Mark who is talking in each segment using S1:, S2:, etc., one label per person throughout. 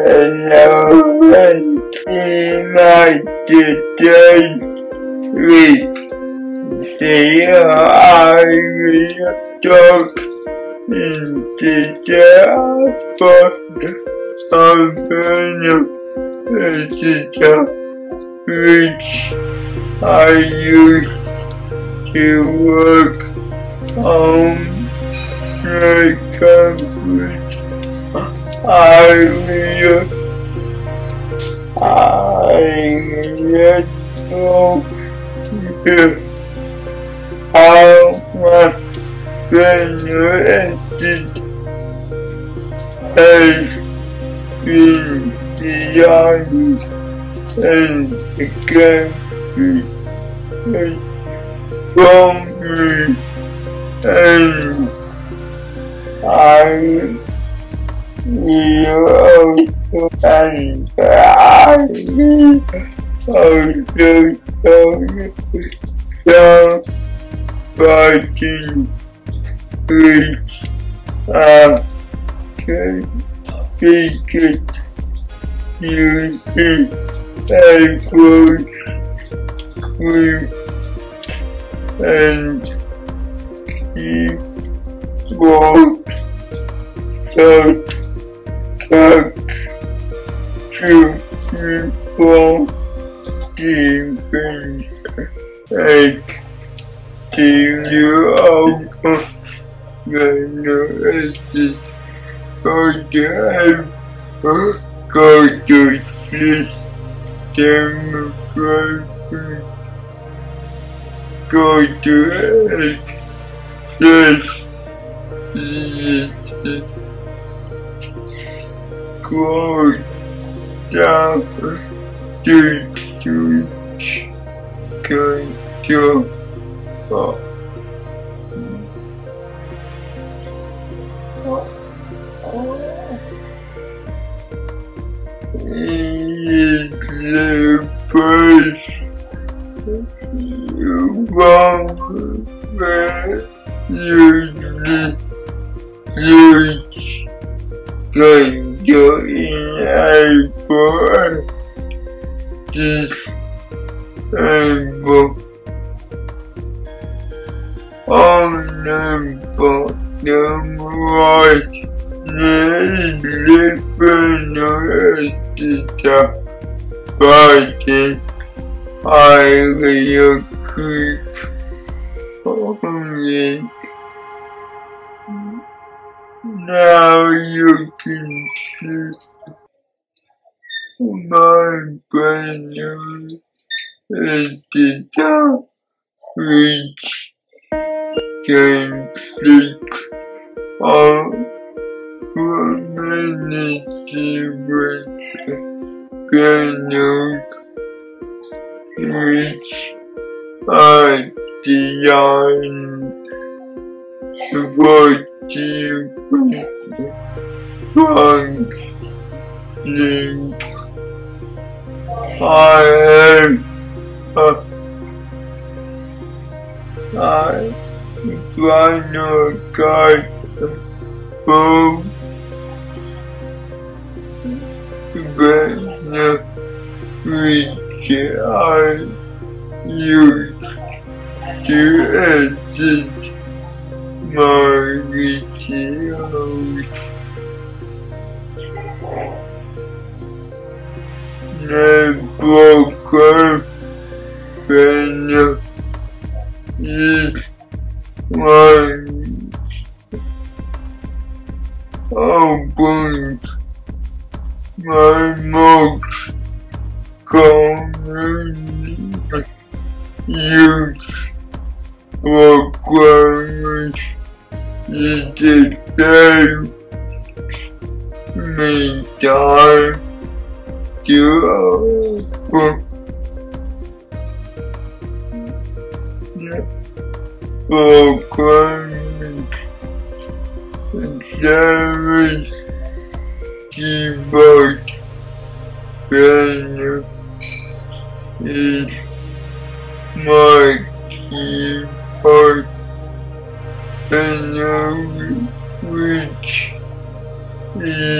S1: Hello and my today with the I will talk in today about Albania visitor which I used to work on the campus I and the country from me and I you and I also so fighting which I can speak it you see a close with and keyboard touch touch to people defense like to you. Over the university go to have go to this democracy go to it. Go down to church go to first one where usually use can I will click on it. Now you can see my panel at the top, which can click on community with which are designed for different functions. I am a I final guide for panel which I use to edit my videos. The to save me time to uh, programs service keyboard panel is my keyboard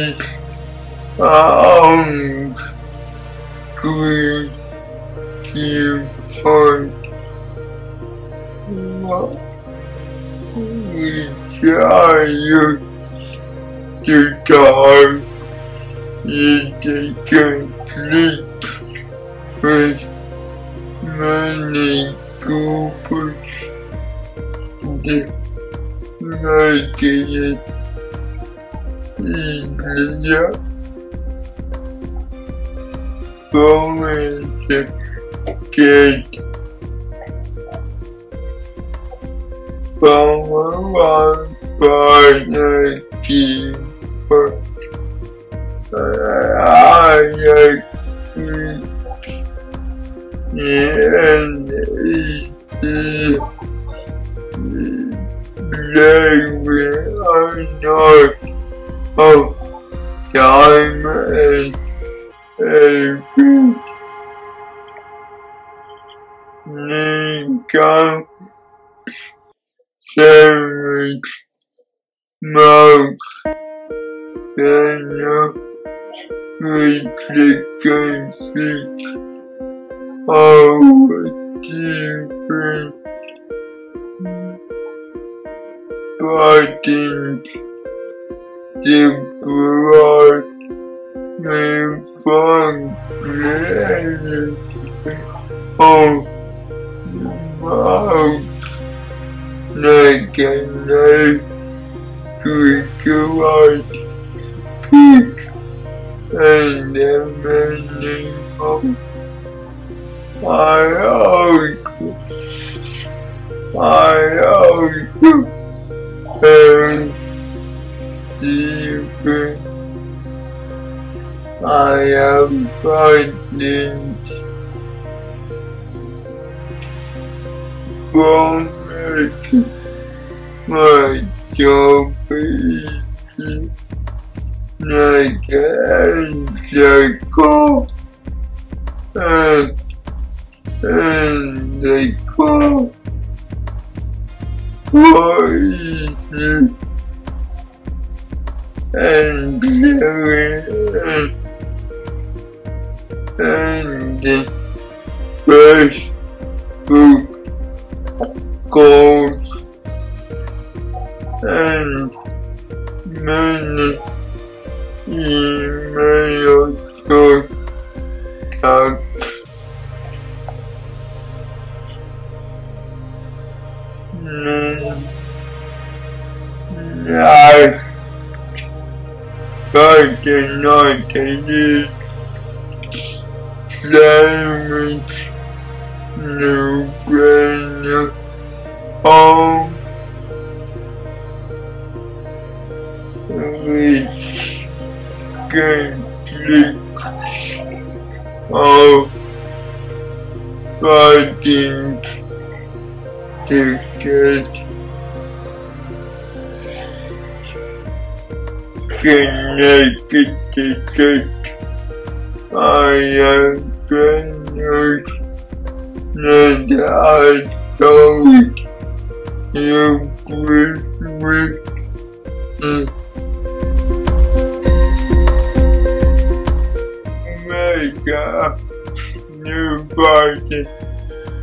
S1: is arms green you heart. We try to die. You can sleep with easier. Going to get from around by the keeper. I agree. And easy. They will not of oh. Time and everything. Nikon sandwich mouth and frequency of different buttons broad may from playing of mouth a knife to quick and the minimum. I owe I owe you and I am frightened from making my job easy. Like a go and and they go for easy and and and the Facebook goals and many emails to talk I I cannot use language no brand home which can click of fighting to get connected to church. I am glad that I told you with me. Make a new body.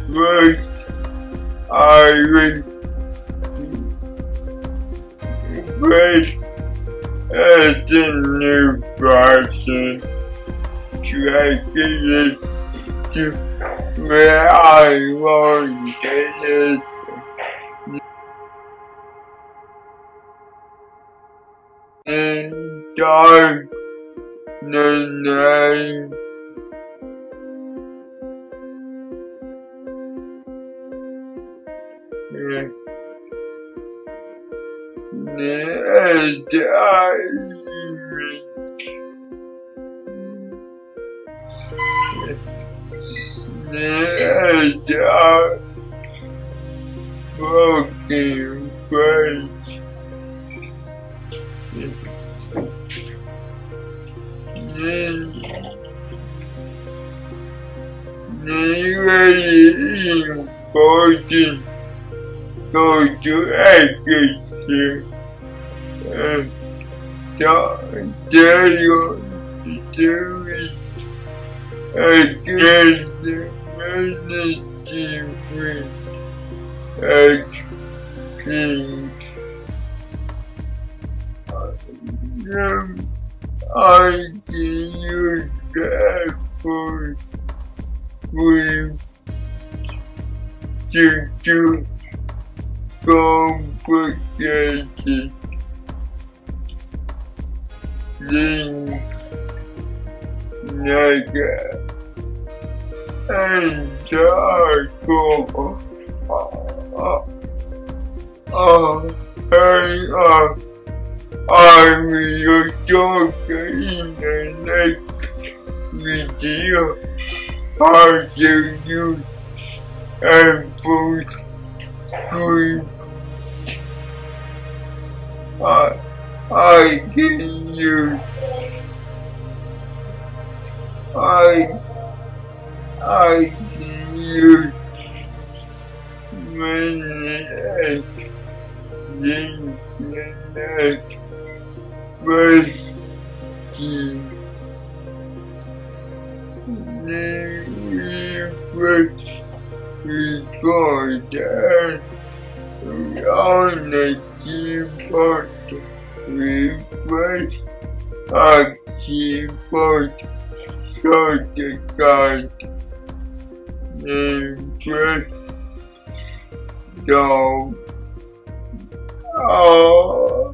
S1: Right. I will. Right. As a new person, it to where I want it. And dark the night. Yeah. Fucking face. Very important. Go to education and uh, tell you do it against many different actions. Um, I can use that with to do complicated things like that. Uh, uh, hey, uh, I will talk in the next video how to use Apple Screen. I, I can use I I can use many internet questions. First record that on the keyboard refresh a keyboard shortcut and press down. Oh.